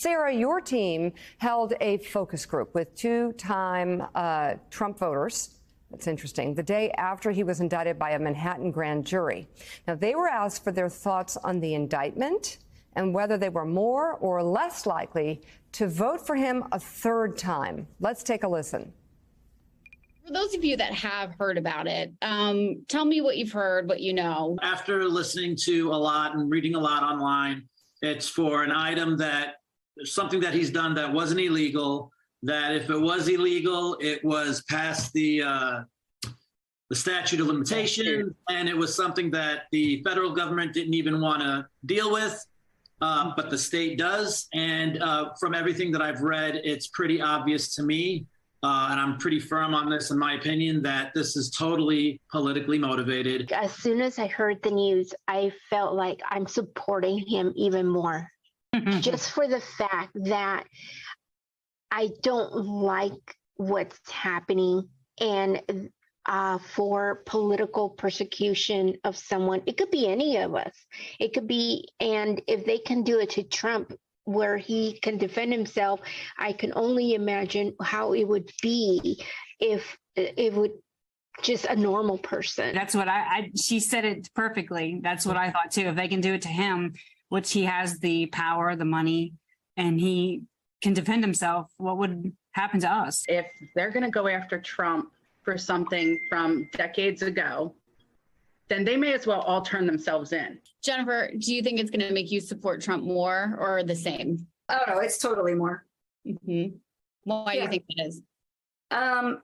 Sarah, your team held a focus group with two time uh, Trump voters. That's interesting. The day after he was indicted by a Manhattan grand jury. Now, they were asked for their thoughts on the indictment and whether they were more or less likely to vote for him a third time. Let's take a listen. For those of you that have heard about it, um, tell me what you've heard, what you know. After listening to a lot and reading a lot online, it's for an item that something that he's done that wasn't illegal. That if it was illegal, it was past the uh, the statute of limitations, and it was something that the federal government didn't even want to deal with, uh, but the state does. And uh, from everything that I've read, it's pretty obvious to me, uh, and I'm pretty firm on this, in my opinion, that this is totally politically motivated. As soon as I heard the news, I felt like I'm supporting him even more just for the fact that I don't like what's happening and uh, for political persecution of someone. It could be any of us. It could be, and if they can do it to Trump, where he can defend himself, I can only imagine how it would be if it would just a normal person. That's what I, I she said it perfectly. That's what I thought too. If they can do it to him, which he has the power, the money, and he can defend himself, what would happen to us? If they're going to go after Trump for something from decades ago, then they may as well all turn themselves in. Jennifer, do you think it's going to make you support Trump more or the same? Oh no, it's totally more. Mm-hmm. Why do you think it is? Um,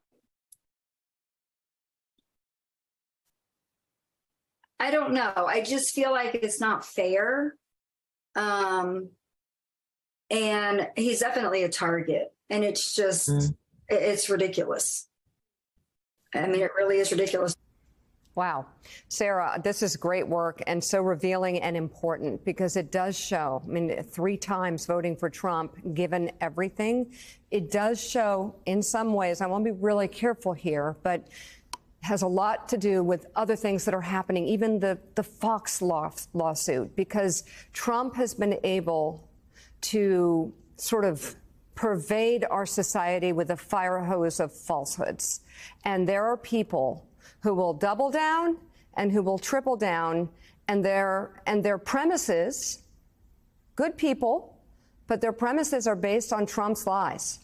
I don't know. I just feel like it's not fair. Um, and he's definitely a target, and it's just, mm. it's ridiculous. I mean, it really is ridiculous. Wow. Sarah, this is great work and so revealing and important because it does show. I mean, three times voting for Trump, given everything, it does show in some ways. I want to be really careful here, but has a lot to do with other things that are happening, even the, the Fox law, lawsuit, because Trump has been able to sort of pervade our society with a fire hose of falsehoods. And there are people who will double down and who will triple down and their and their premises good people but their premises are based on Trump's lies.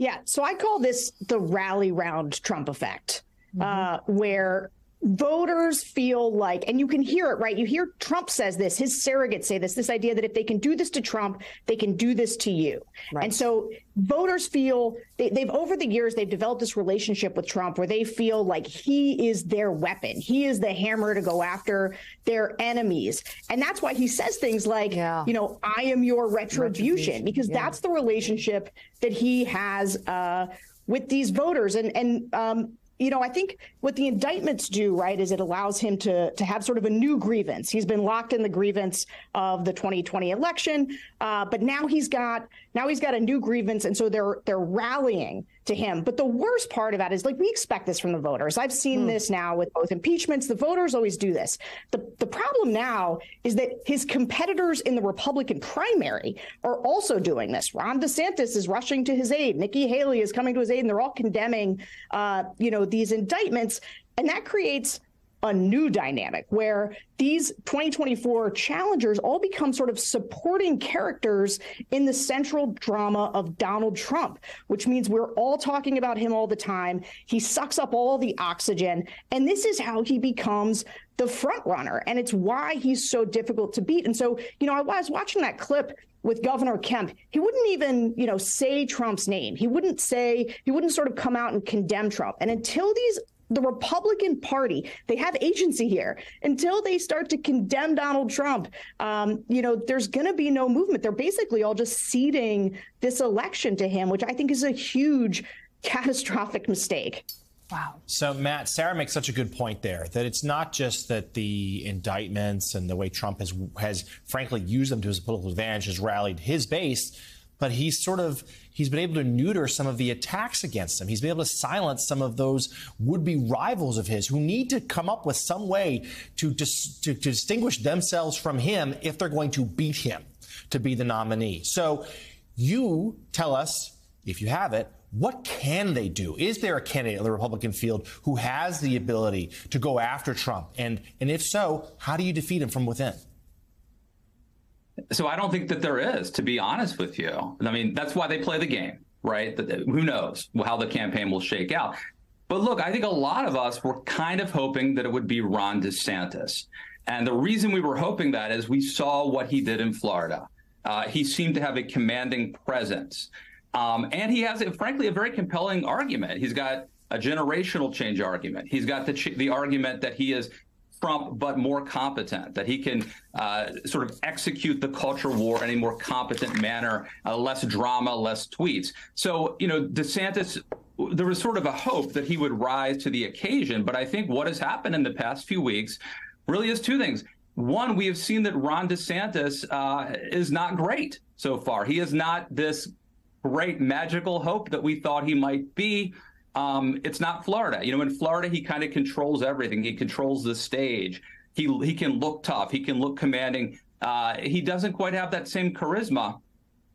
Yeah. So I call this the rally round Trump effect, uh, where voters feel like, and you can hear it, right? You hear Trump says this, his surrogates say this, this idea that if they can do this to Trump, they can do this to you. Right. And so voters feel they, they've over the years, they've developed this relationship with Trump where they feel like he is their weapon. He is the hammer to go after their enemies. And that's why he says things like, Yeah. you know, I am your retribution, Retribution, because yeah. that's the relationship that he has uh, with these voters. And and um, you know, I think what the indictments do, right, is it allows him to to have sort of a new grievance. He's been locked in the grievance of the 2020 election, uh, but now he's got now he's got a new grievance, and so they're they're rallying to him. But the worst part of that is like we expect this from the voters. I've seen this now with both impeachments. The voters always do this. The the problem now is that his competitors in the Republican primary are also doing this. Ron DeSantis is rushing to his aid. Nikki Haley is coming to his aid, and they're all condemning, uh, you know, these indictments, and that creates a new dynamic where these 2024 challengers all become sort of supporting characters in the central drama of Donald Trump, which means we're all talking about him all the time. He sucks up all the oxygen. And this is how he becomes the front runner. And it's why he's so difficult to beat. And so, you know, I was watching that clip with Governor Kemp, he wouldn't even, you know, say Trump's name. He wouldn't say, he wouldn't sort of come out and condemn Trump. And until these the Republican Party, they have agency here. Until they start to condemn Donald Trump, um, you know, there's going to be no movement. They're basically all just ceding this election to him, which I think is a huge, catastrophic mistake. Wow. So, Matt, Sarah makes such a good point there that it's not just that the indictments and the way Trump has, has frankly used them to his political advantage has rallied his base, but he's sort of he's been able to neuter some of the attacks against him. He's been able to silence some of those would-be rivals of his who need to come up with some way to, dis- to, to distinguish themselves from him if they're going to beat him to be the nominee. So you tell us if you have it. What can they do? Is there a candidate in the Republican field who has the ability to go after Trump? And and if so, how do you defeat him from within? So I don't think that there is, to be honest with you. I mean, that's why they play the game, right? Who knows how the campaign will shake out. But look, I think a lot of us were kind of hoping that it would be Ron DeSantis. And the reason we were hoping that is we saw what he did in Florida. Uh, he seemed to have a commanding presence. Um, and he has, frankly, a very compelling argument. He's got a generational change argument. He's got the, ch- the argument that he is Trump, but more competent, that he can uh, sort of execute the culture war in a more competent manner, uh, less drama, less tweets. So, you know, DeSantis, there was sort of a hope that he would rise to the occasion. But I think what has happened in the past few weeks really is two things. One, we have seen that Ron DeSantis uh, is not great so far. He is not this great magical hope that we thought he might be. Um, it's not Florida. You know, in Florida, he kind of controls everything. He controls the stage. He he can look tough. He can look commanding. Uh, he doesn't quite have that same charisma.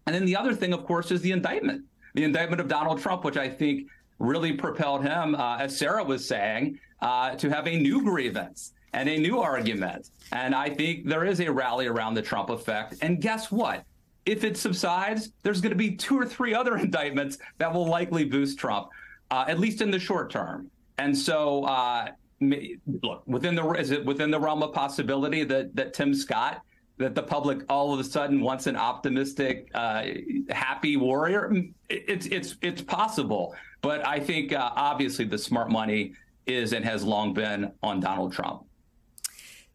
And then the other thing, of course, is the indictment. The indictment of Donald Trump, which I think really propelled him, uh, as Sarah was saying, uh, to have a new grievance and a new argument. And I think there is a rally around the Trump effect. And guess what? If it subsides, there's going to be two or three other indictments that will likely boost Trump uh, at least in the short term. And so, uh, look, within the is it within the realm of possibility that that Tim Scott, that the public all of a sudden wants an optimistic, uh, happy warrior? It's it's it's possible, but I think uh, obviously the smart money is and has long been on Donald Trump.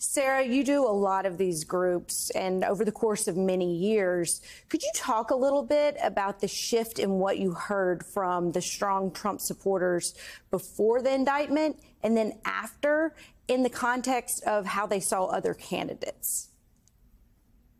Sarah, you do a lot of these groups, and over the course of many years, could you talk a little bit about the shift in what you heard from the strong Trump supporters before the indictment and then after in the context of how they saw other candidates?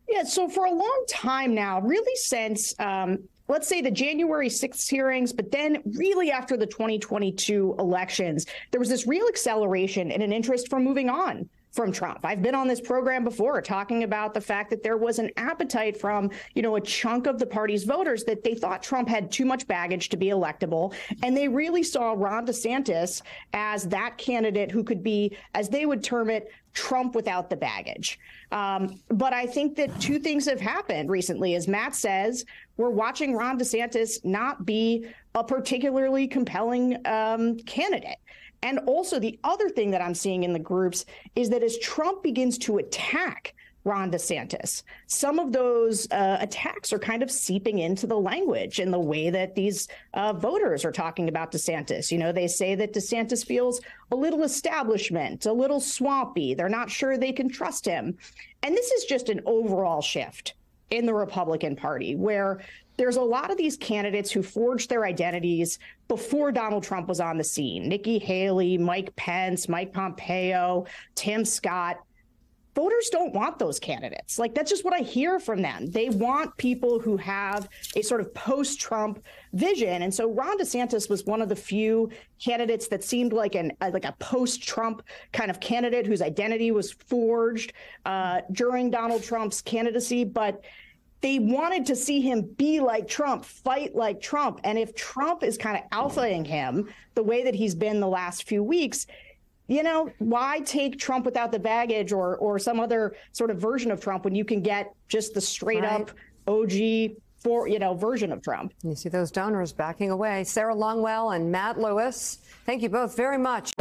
Yeah, so for a long time now, really since um, let's say the January 6th hearings, but then really after the 2022 elections, there was this real acceleration and an interest for moving on from Trump. I've been on this program before talking about the fact that there was an appetite from, you know, a chunk of the party's voters that they thought Trump had too much baggage to be electable. And they really saw Ron DeSantis as that candidate who could be, as they would term it, Trump without the baggage. Um, but I think that two things have happened recently. As Matt says, we're watching Ron DeSantis not be a particularly compelling um, candidate. And also, the other thing that I'm seeing in the groups is that as Trump begins to attack Ron DeSantis, some of those uh, attacks are kind of seeping into the language and the way that these uh, voters are talking about DeSantis. You know, they say that DeSantis feels a little establishment, a little swampy. They're not sure they can trust him. And this is just an overall shift in the Republican Party where there's a lot of these candidates who forged their identities before Donald Trump was on the scene. Nikki Haley, Mike Pence, Mike Pompeo, Tim Scott. Voters don't want those candidates. Like that's just what I hear from them. They want people who have a sort of post-Trump vision. And so Ron DeSantis was one of the few candidates that seemed like an like a post-Trump kind of candidate whose identity was forged uh, during Donald Trump's candidacy, but they wanted to see him be like Trump, fight like Trump. And if Trump is kind of alphaing him the way that he's been the last few weeks, you know, why take Trump without the baggage or or some other sort of version of Trump when you can get just the straight right. up OG for you know version of Trump? You see those donors backing away. Sarah Longwell and Matt Lewis, thank you both very much.